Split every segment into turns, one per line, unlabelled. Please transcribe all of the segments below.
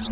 Hi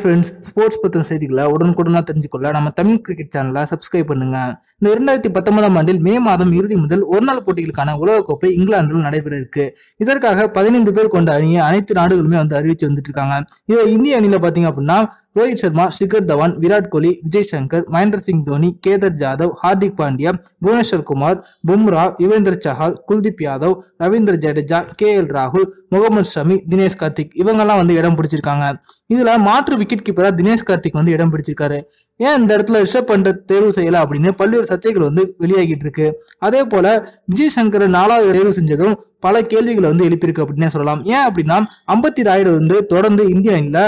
friends sports பற்றின செய்திகளை உடனுக்குடனாக தெரிஞ்சுக்கொள்ள நம்ம தமிழ் கிரிக்கெட் சேனலை சப்ஸ்கிரைப் பண்ணுங்க. இந்த இரண்டாயிரத்தி பத்தொன்பதாம் ஆண்டில் மே மாதம் இறுதி முதல் ஒருநாள் போட்டிகளுக்கான உலகக்கோப்பை இங்கிலாந்தில் நடைபெற இருக்கு. இதற்காக பதினைந்து பேர் கொண்ட அணியை அனைத்து நாடுகளுமே வந்து அறிவிச்சு வந்துட்டு இருக்காங்க. இதில் இந்திய அணியில் பார்த்தீங்க அப்படின்னா ரோஹித் சர்மா ஷிகர் தவான் விராட் கோலி விஜய் சங்கர் மகேந்திர சிங் தோனி கேதர் ஜாதவ் ஹார்திக் பாண்டியா புவனேஸ்வர் குமார் பும்ரா யுவேந்தர் சஹால் குல்தீப் யாதவ் ரவீந்திர ஜடேஜா கே எல் ராகுல் முகமது ஷமி தினேஷ் கார்த்திக். இவங்கெல்லாம் வந்து இடம் பிடிச்சிருக்காங்க. இதுல மாற்று விக்கெட் கீப்பரா தினேஷ் கார்த்திக் வந்து இடம் பிடிச்சிருக்காரு. ஏன் இந்த இடத்துல ரிஷப் பண்ற தேர்வு செய்யல அப்படின்னு பல்வேறு சர்ச்சைகள் வந்து வெளியாகிட்டு இருக்கு. அதே போல விஜய் சங்கர் நாலாவது தேர்வு செஞ்சதும் பல கேள்விகளை வந்து எழுப்பியிருக்கு அப்படின்னே சொல்லலாம். ஏன் அப்படின்னா அம்பத்தி ராயுடு வந்து தொடர்ந்து இந்திய அணியில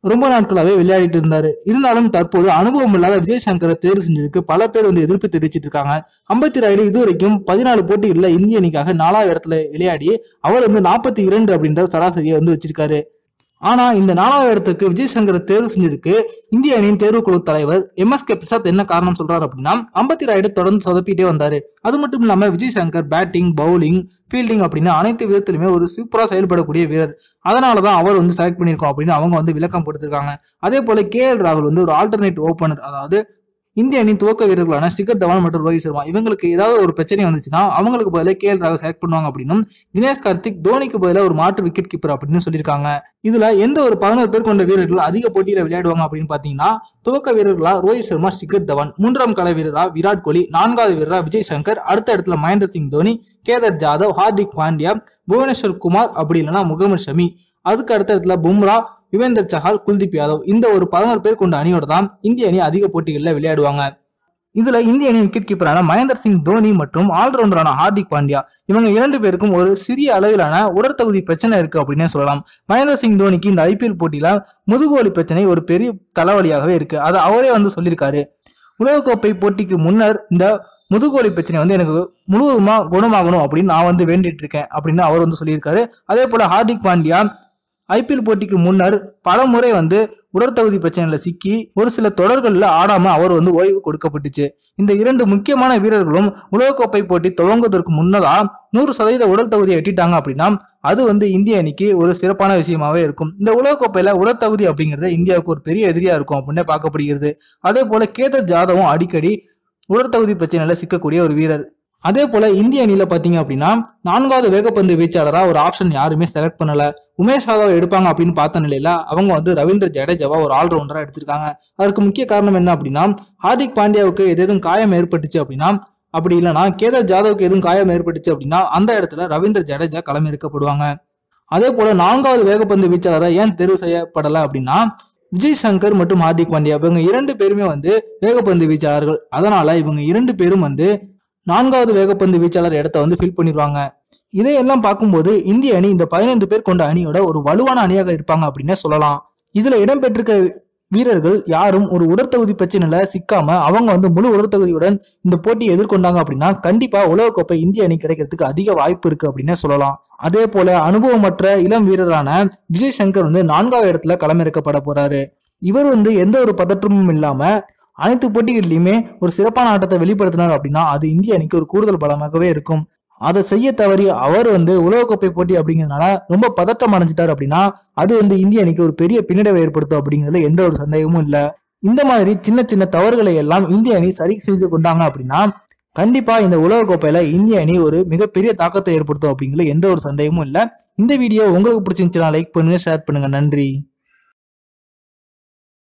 ரொம்ப நாட்களாகவே விளையாடிட்டு இருந்தாரு. இருந்தாலும் தற்போது அனுபவம் இல்லாத விஜய் சங்கரை தேர்வு செஞ்சதுக்கு பல பேர் வந்து எதிர்ப்பு தெரிவிச்சிட்டு இருக்காங்க. அம்பத்தி ராயுடு இதுவரைக்கும் பதினாலு போட்டிகளில் இந்திய அணிக்காக நாலாவது இடத்துல விளையாடி அவர் வந்து நாற்பத்தி இரண்டு அப்படின்ற சராசரியை வந்து வச்சிருக்காரு. ஆனா இந்த நாலாவது இடத்துக்கு விஜய் சங்கர் தேர்வு செஞ்சதுக்கு இந்திய அணியின் தேர்வுக்குழு தலைவர் எம். எஸ். கே. பிரசாத் என்ன காரணம் சொல்றாரு அப்படின்னா ஐம்பத்தி ராயுடு தொடர்ந்து சொதப்பிட்டே வந்தாரு. அது மட்டும் இல்லாம Vijay Shankar batting bowling fielding அப்படின்னு அனைத்து விதத்திலுமே ஒரு சூப்பரா செயல்படக்கூடிய வீரர். அதனாலதான் அவர் வந்து செலக்ட் பண்ணியிருக்கோம் அப்படின்னு அவங்க வந்து விளக்கம் கொடுத்திருக்காங்க. அதே போல கே. எல். ராகுல் வந்து ஒரு ஆல்டர்னேட் ஓபனர் அதாவது இந்திய அணியின் துவக்க வீரர்களான சிகர் தவான் மற்றும் ரோஹித் சர்மா. இவங்களுக்கு ஏதாவது ஒரு பிரச்சனை வந்துச்சுன்னா அவங்களுக்கு பதிலாக கே எல் ராகுல் செலக்ட் பண்ணுவாங்க அப்படின்னும் தினேஷ் கார்த்திக் தோனிக்கு பதிலாக ஒரு மாற்று விக்கெட் கீப்பர் அப்படின்னு சொல்லியிருக்காங்க. இதுல எந்த ஒரு பதினோரு பேர் கொண்ட வீரர்கள் அதிக போட்டியில விளையாடுவாங்க அப்படின்னு பாத்தீங்கன்னா துவக்க வீரர்களா ரோஹித் சர்மா சிகர் தவான் மூன்றாம் கலை வீரரா விராட் கோலி நான்காவது வீரரா விஜய் சங்கர் அடுத்த இடத்துல மகேந்திர சிங் தோனி கேதர் ஜாதவ் ஹார்திக் பாண்டியா புவனேஸ்வர் குமார் அப்படி இல்லைன்னா முகமது ஷமி அதுக்கு அடுத்த இடத்துல பும்ரா யுவேந்தர் சஹால் குல்தீப் யாதவ் இந்த ஒரு பதினோரு பேர் கொண்ட அணியோட தான் இந்திய அணி அதிக போட்டிகளில் விளையாடுவாங்க. இதுல இந்திய அணி விக்கெட் கீப்பரான மகேந்திர சிங் தோனி மற்றும் ஆல்ரவுண்டரான ஹார்திக் பாண்டியா இவங்க இரண்டு பேருக்கும் ஒரு சிறிய அளவிலான உடற்தகுதி பிரச்சனை இருக்கு அப்படின்னே சொல்லலாம். மகேந்திர சிங் தோனிக்கு இந்த ஐபிஎல் போட்டியில முதுகுவலி பிரச்சனை ஒரு பெரிய தலைவலியாகவே இருக்கு. அதை அவரே வந்து சொல்லியிருக்காரு. உலகக்கோப்பை போட்டிக்கு முன்னர் இந்த முதுகோலி பிரச்சனை வந்து எனக்கு முழுவதுமா குணமாகணும் அப்படின்னு நான் வந்து வேண்டிட்டு இருக்கேன் அப்படின்னு அவர் வந்து சொல்லியிருக்காரு. அதே போல ஹார்திக் பாண்டியா ஐபிஎல் போட்டிக்கு முன்னர் பல முறை வந்து உடற்தகுதி பிரச்சனையில சிக்கி ஒரு சில தொடர்களில் ஆடாம அவர் வந்து ஓய்வு கொடுக்கப்பட்டுச்சு. இந்த இரண்டு முக்கியமான வீரர்களும் உலகக்கோப்பை போட்டி துவங்குவதற்கு முன்னதா நூறு சதவீத உடல் தகுதியை எட்டிட்டாங்க அப்படின்னா அது வந்து இந்திய அணிக்கு ஒரு சிறப்பான விஷயமாவே இருக்கும். இந்த உலகக்கோப்பையில உடற்தகுதி அப்படிங்கிறது இந்தியாவுக்கு ஒரு பெரிய எதிரியா இருக்கும் அப்படின்னே பார்க்கப்படுகிறது. அதே போல கேதர் ஜாதவும் அடிக்கடி உடற்தகுதி பிரச்சனையில சிக்கக்கூடிய ஒரு வீரர். அதே போல இந்திய அணியில பாத்தீங்க அப்படின்னா நான்காவது வேகப்பந்து வீச்சாளரா ஒரு ஆப்ஷன் யாருமே செலக்ட் பண்ணல. உமேஷ் யாதவ் எடுப்பாங்க அப்படின்னு பார்த்த நிலையில அவங்க வந்து ரவீந்திர ஜடேஜாவா ஒரு ஆல்ரவுண்டரா எடுத்திருக்காங்க. அதற்கு முக்கிய காரணம் என்ன அப்படின்னா ஹார்திக் பாண்டியாவுக்கு எதுவும் காயம் ஏற்பட்டுச்சு அப்படின்னா அப்படி இல்லைன்னா கேதார் ஜாதவுக்கு எதுவும் காயம் ஏற்பட்டுச்சு அப்படின்னா அந்த இடத்துல ரவீந்திர ஜடேஜா களமிறக்கப்படுவாங்க. அதே போல நான்காவது வேகப்பந்து வீச்சாளரை ஏன் தேர்வு செய்யப்படலை அப்படின்னா விஜய் சங்கர் மற்றும் ஹார்திக் பாண்டியா இவங்க இரண்டு பேருமே வந்து வேகப்பந்து வீச்சாளர்கள். அதனால இவங்க இரண்டு பேரும் வந்து நான்காவது வேகப்பந்து வீச்சாளர் இடத்த வந்து ஃபில் பண்ணிடுவாங்க இதையெல்லாம் பார்க்கும்போது இந்திய அணி இந்த பதினைந்து பேர் கொண்ட அணியோட ஒரு வலுவான அணியாக இருப்பாங்க அப்படின்னே சொல்லலாம். இதுல இடம்பெற்றிருக்க வீரர்கள் யாரும் ஒரு உடற்தகுதி பிரச்சனையில சிக்காம அவங்க வந்து முழு உடற்தகுதியுடன் இந்த போட்டியை எதிர்கொண்டாங்க அப்படின்னா கண்டிப்பா உலகக்கோப்பை இந்திய அணி கிடைக்கிறதுக்கு அதிக வாய்ப்பு இருக்கு அப்படின்னே சொல்லலாம். அதே போல அனுபவமற்ற இளம் வீரரான விஜய் சங்கர் வந்து நான்காவது இடத்துல களமிறக்கப்பட போறாரு. இவர் வந்து எந்த ஒரு பதற்றமும் இல்லாம அனைத்து போட்டிகளிலுமே ஒரு சிறப்பான ஆட்டத்தை வெளிப்படுத்தினார் அப்படின்னா அது இந்திய அணிக்கு ஒரு கூடுதல் பலமாகவே இருக்கும். அதை செய்ய தவறி அவர் வந்து உலகக்கோப்பை போட்டி அப்படிங்கிறதுனால ரொம்ப பதட்டம் அடைஞ்சிட்டார் அப்படின்னா அது வந்து இந்திய அணிக்கு ஒரு பெரிய பின்னடைவை ஏற்படுத்தும் அப்படிங்கிறதுல எந்த ஒரு சந்தேகமும் இல்லை. இந்த மாதிரி சின்ன சின்ன தவறுகளை எல்லாம் இந்திய அணி சரி செய்து கொண்டாங்க அப்படின்னா கண்டிப்பா இந்த உலகக்கோப்பையில இந்திய அணி ஒரு மிகப்பெரிய தாக்கத்தை ஏற்படுத்தும் அப்படிங்கிறதுல எந்த ஒரு சந்தேகமும் இல்லை. இந்த வீடியோ உங்களுக்கு பிடிச்சிருந்துச்சுன்னா லைக் பண்ணுங்க ஷேர் பண்ணுங்க. நன்றி.